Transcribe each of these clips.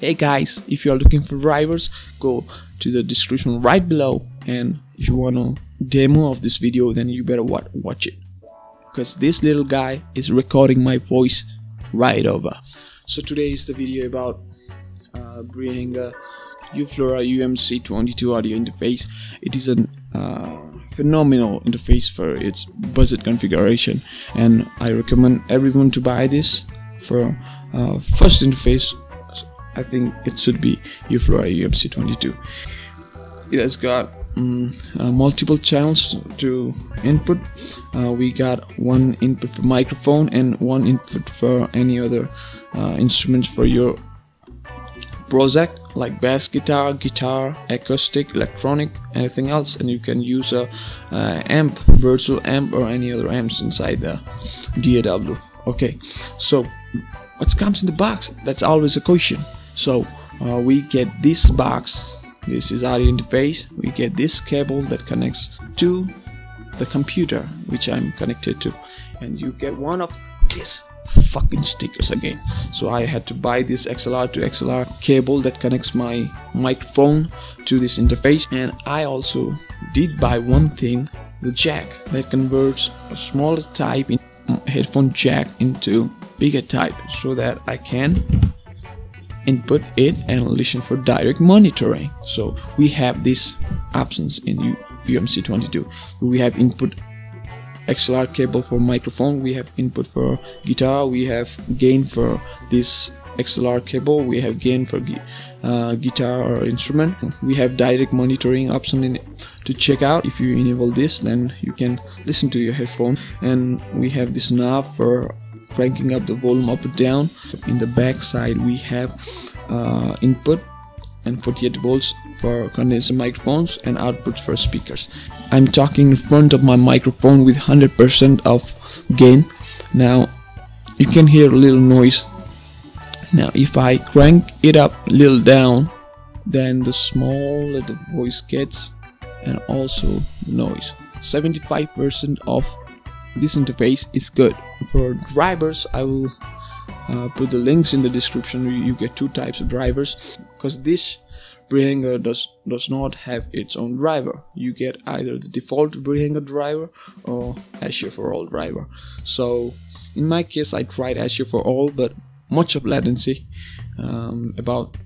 Hey guys, if you are looking for drivers, go to the description right below and if you want a demo of this video then you better watch it because this little guy is recording my voice right over. So today is the video about uh, Behringer U-PHORIA UMC22 audio interface. It is a uh, phenomenal interface for its budget configuration and I recommend everyone to buy this for uh, first interface I think it should be U-PHORIA UMC22. It has got um, uh, multiple channels to input. Uh, we got one input for microphone and one input for any other uh, instruments for your project like bass guitar, guitar, acoustic, electronic, anything else, and you can use a amp, virtual amp, or any other amps inside the DAW. Okay, so what comes in the box? That's always a question so uh, we get this box. This is our interface. We get this cable that connects to the computer which I'm connected to. And you get one of this fucking stickers again. So I had to buy this XLR to XLR cable that connects my microphone to this interface. And I also did buy one thing the jack that converts a smaller type in headphone jack into bigger type so that I can input it and listen for direct monitoring. So we have these options in UMC22 we have input XLR cable for microphone. We have input for guitar. We have gain for this XLR cable. We have gain for uh, guitar or instrument. We have direct monitoring option to check out. If you enable this then you can listen to your headphone. And we have this knob for cranking up the volume up or down. In the back side we have uh, input and 48 volts for condenser microphones and outputs for speakers. I'm talking in front of my microphone with 100% of gain. Now you can hear a little noise. Now if I crank it up a little down then the smaller the voice gets and also the noise. 75% of this interface is good. For drivers I will uh, put the links in the description you get two types of drivers because this Behringer does does not have its own driver. You get either the default Behringer driver or ASIO for all driver. So in my case I tried ASIO for all but much of latency um, about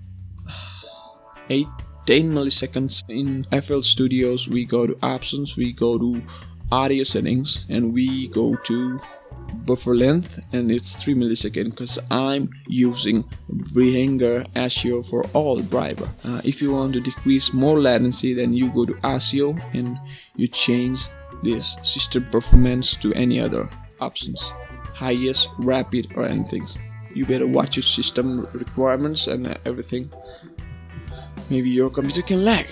8 10 milliseconds. In FL Studios we go to options we go to audio settings and we go to buffer length and it's 3 millisecond because I'm using Behringer ASIO for all driver. Uh, if you want to decrease more latency then you go to ASIO and you change this system performance to any other options highest rapid or anything. You better watch your system requirements and everything. Maybe your computer can lag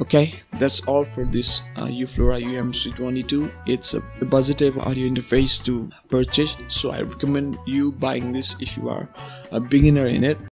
okay that's all for this uh, U-PHORIA UMC22 it's a, a positive audio interface to purchase so I recommend you buying this if you are a beginner in it